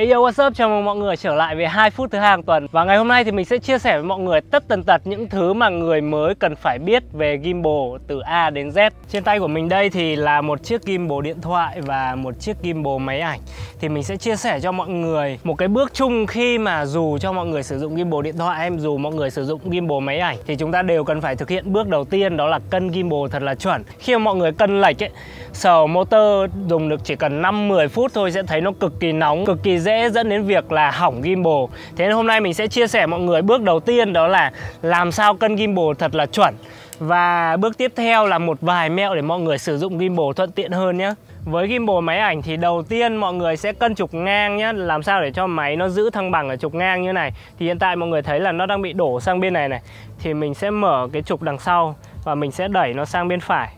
Hey yo what's up, chào mừng mọi người trở lại với 2 phút thứ hai hàng tuần. Và ngày hôm nay thì mình sẽ chia sẻ với mọi người tất tần tật những thứ mà người mới cần phải biết về gimbal từ A đến Z. Trên tay của mình đây thì là một chiếc gimbal điện thoại và một chiếc gimbal máy ảnh. Thì mình sẽ chia sẻ cho mọi người một cái bước chung khi mà dù cho mọi người sử dụng gimbal điện thoại em dù mọi người sử dụng gimbal máy ảnh Thì chúng ta đều cần phải thực hiện bước đầu tiên đó là cân gimbal thật là chuẩn. Khi mà mọi người cân lệch ấy, sờ motor dùng được chỉ cần 5-10 phút thôi sẽ thấy nó cực kỳ nóng, cực kỳ dễ dẫn đến việc là hỏng gimbal. Thế nên hôm nay mình sẽ chia sẻ mọi người bước đầu tiên, đó là làm sao cân gimbal thật là chuẩn. Và bước tiếp theo là một vài mẹo để mọi người sử dụng gimbal thuận tiện hơn nhé. Với gimbal máy ảnh thì đầu tiên mọi người sẽ cân trục ngang nhé. Làm sao để cho máy nó giữ thăng bằng ở trục ngang như này. Thì hiện tại mọi người thấy là nó đang bị đổ sang bên này này. Thì mình sẽ mở cái trục đằng sau Và mình sẽ đẩy nó sang bên phải.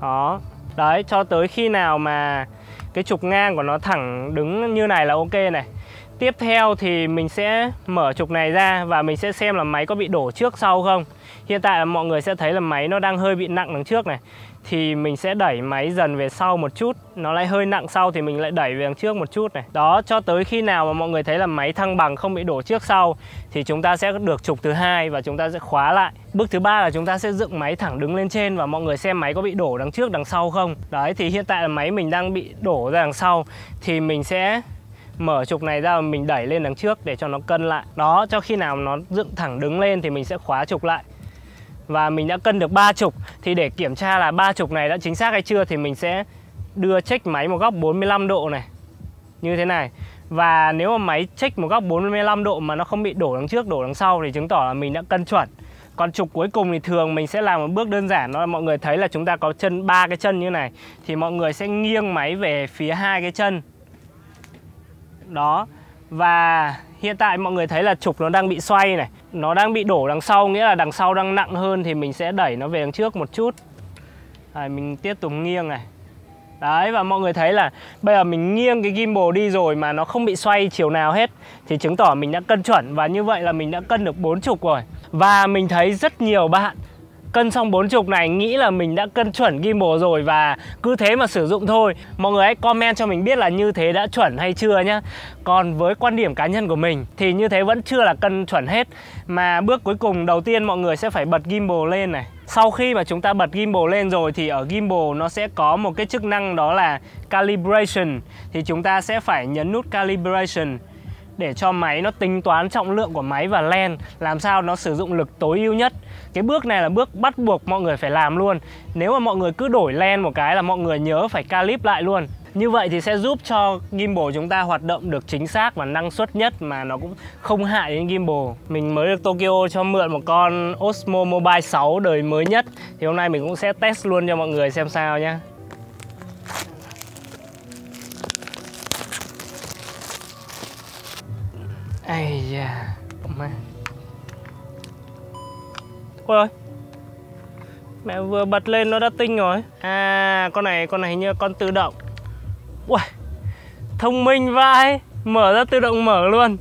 Đó. Đấy, cho tới khi nào mà cái trục ngang của nó thẳng đứng như này là ok này. Tiếp theo thì mình sẽ mở trục này ra và mình sẽ xem là máy có bị đổ trước sau không. Hiện tại là mọi người sẽ thấy là máy nó đang hơi bị nặng đằng trước này. Thì mình sẽ đẩy máy dần về sau một chút, Nó lại hơi nặng sau thì mình lại đẩy về đằng trước một chút này. Đó, cho tới khi nào mà mọi người thấy là máy thăng bằng không bị đổ trước sau Thì chúng ta sẽ được trục thứ hai và chúng ta sẽ khóa lại. Bước thứ ba là chúng ta sẽ dựng máy thẳng đứng lên trên Và mọi người xem máy có bị đổ đằng trước, đằng sau không. Đấy, thì hiện tại là máy mình đang bị đổ ra đằng sau Thì mình sẽ mở trục này ra và mình đẩy lên đằng trước để cho nó cân lại. Đó, cho khi nào nó dựng thẳng đứng lên thì mình sẽ khóa trục lại. Và mình đã cân được ba trục, thì để kiểm tra là ba trục này đã chính xác hay chưa thì mình sẽ đưa check máy một góc 45 độ này. Như thế này. Và nếu mà máy check một góc 45 độ mà nó không bị đổ đằng trước, đổ đằng sau thì chứng tỏ là mình đã cân chuẩn. Còn trục cuối cùng thì thường mình sẽ làm một bước đơn giản đó là mọi người thấy là chúng ta có chân ba cái chân như này, thì mọi người sẽ nghiêng máy về phía hai cái chân đó. Và hiện tại mọi người thấy là trục nó đang bị xoay này. Nó đang bị đổ đằng sau nghĩa là đằng sau đang nặng hơn thì mình sẽ đẩy nó về đằng trước một chút. Đấy, mình tiếp tục nghiêng này. Đấy và mọi người thấy là bây giờ mình nghiêng cái gimbal đi rồi mà nó không bị xoay chiều nào hết Thì chứng tỏ mình đã cân chuẩn. Và như vậy là mình đã cân được bốn trục rồi. Và mình thấy rất nhiều bạn Cân xong bốn chục này nghĩ là mình đã cân chuẩn gimbal rồi và cứ thế mà sử dụng thôi. Mọi người hãy comment cho mình biết là như thế đã chuẩn hay chưa nhá. Còn với quan điểm cá nhân của mình thì như thế vẫn chưa là cân chuẩn hết. Mà bước cuối cùng đầu tiên mọi người sẽ phải bật gimbal lên này. Sau khi mà chúng ta bật gimbal lên rồi thì ở gimbal nó sẽ có một cái chức năng đó là calibration. Thì chúng ta sẽ phải nhấn nút calibration để cho máy nó tính toán trọng lượng của máy và len, làm sao nó sử dụng lực tối ưu nhất cái bước này là bước bắt buộc mọi người phải làm luôn nếu mà mọi người cứ đổi len một cái là mọi người nhớ phải calip lại luôn như vậy thì sẽ giúp cho gimbal chúng ta hoạt động được chính xác và năng suất nhất mà nó cũng không hại đến gimbal. Mình mới được Tokyo cho mượn một con Osmo Mobile 6 đời mới nhất. Thì hôm nay mình cũng sẽ test luôn cho mọi người xem sao nhé. Ây da, má Ôi ơi. Mẹ vừa bật lên nó đã tinh rồi. À con này con này hình như con tự động. Ui Thông minh vai. Mở ra tự động mở luôn.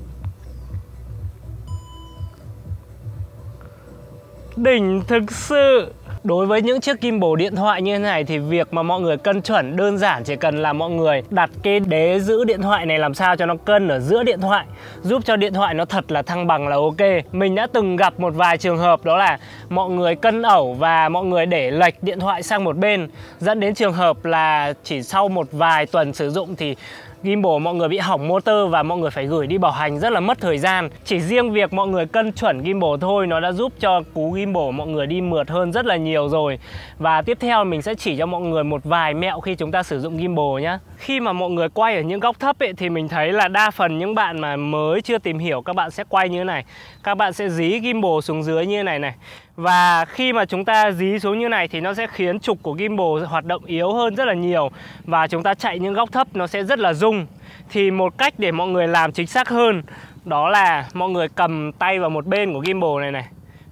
Đỉnh thực sự Đối với những chiếc gimbal điện thoại như thế này thì việc mà mọi người cân chuẩn đơn giản chỉ cần là mọi người đặt cái đế giữ điện thoại này làm sao cho nó cân ở giữa điện thoại, giúp cho điện thoại nó thật là thăng bằng là ok. Mình đã từng gặp một vài trường hợp đó là mọi người cân ẩu và mọi người để lệch điện thoại sang một bên, dẫn đến trường hợp là chỉ sau một vài tuần sử dụng thì gimbal, mọi người bị hỏng motor và mọi người phải gửi đi bảo hành rất là mất thời gian. Chỉ riêng việc mọi người cân chuẩn gimbal thôi, nó đã giúp cho cú gimbal mọi người đi mượt hơn rất là nhiều rồi. Và tiếp theo mình sẽ chỉ cho mọi người một vài mẹo khi chúng ta sử dụng gimbal nhé khi mà mọi người quay ở những góc thấp ấy, thì mình thấy là đa phần những bạn mà mới chưa tìm hiểu các bạn sẽ quay như thế này. Các bạn sẽ dí gimbal xuống dưới như thế này này. Và khi mà chúng ta dí xuống như này thì nó sẽ khiến trục của gimbal hoạt động yếu hơn rất là nhiều Và chúng ta chạy những góc thấp nó sẽ rất là rung. Thì một cách để mọi người làm chính xác hơn Đó là mọi người cầm tay vào một bên của gimbal này này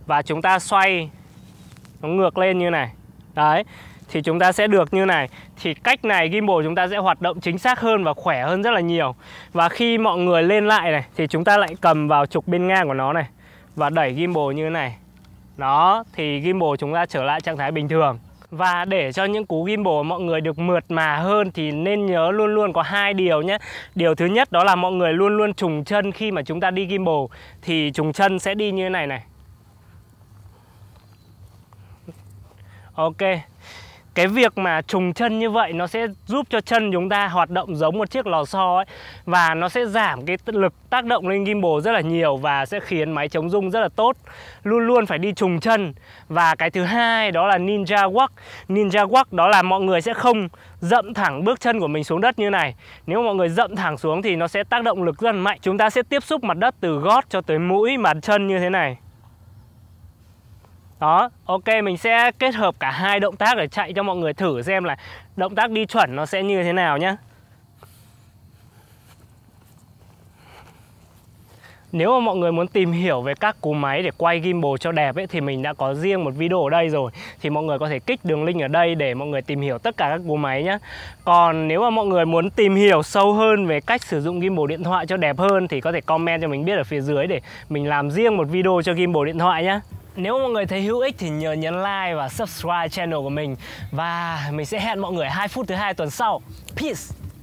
Và chúng ta xoay nó ngược lên như này. Đấy thì chúng ta sẽ được như này. Thì cách này gimbal chúng ta sẽ hoạt động chính xác hơn và khỏe hơn rất là nhiều. Và khi mọi người lên lại này, Thì chúng ta lại cầm vào trục bên ngang của nó này Và đẩy gimbal như thế này. Đó, thì gimbal chúng ta trở lại trạng thái bình thường. Và để cho những cú gimbal mọi người được mượt mà hơn thì nên nhớ luôn luôn có hai điều nhé. Điều thứ nhất đó là mọi người luôn luôn trùng chân khi mà chúng ta đi gimbal. Thì trùng chân sẽ đi như thế này này. Ok cái việc mà trùng chân như vậy nó sẽ giúp cho chân chúng ta hoạt động giống một chiếc lò xo ấy, và nó sẽ giảm cái lực tác động lên gimbal rất là nhiều và sẽ khiến máy chống rung rất là tốt. Luôn luôn phải đi trùng chân. Và cái thứ hai đó là ninja walk. Ninja walk đó là mọi người sẽ không dậm thẳng bước chân của mình xuống đất như này. Nếu mọi người dậm thẳng xuống thì nó sẽ tác động lực rất là mạnh. Chúng ta sẽ tiếp xúc mặt đất từ gót cho tới mũi, mặt chân như thế này đó, ok mình sẽ kết hợp cả hai động tác để chạy cho mọi người thử xem là động tác đi chuẩn nó sẽ như thế nào nhé Nếu mà mọi người muốn tìm hiểu về các cú máy để quay gimbal cho đẹp ấy thì mình đã có riêng một video ở đây rồi thì mọi người có thể kích đường link ở đây để mọi người tìm hiểu tất cả các cú máy nhé. Còn nếu mà mọi người muốn tìm hiểu sâu hơn về cách sử dụng gimbal điện thoại cho đẹp hơn thì có thể comment cho mình biết ở phía dưới để mình làm riêng một video cho gimbal điện thoại nhé. Nếu mọi người thấy hữu ích thì nhớ nhấn like và subscribe channel của mình. Và mình sẽ hẹn mọi người 2 phút thứ hai tuần sau. Peace!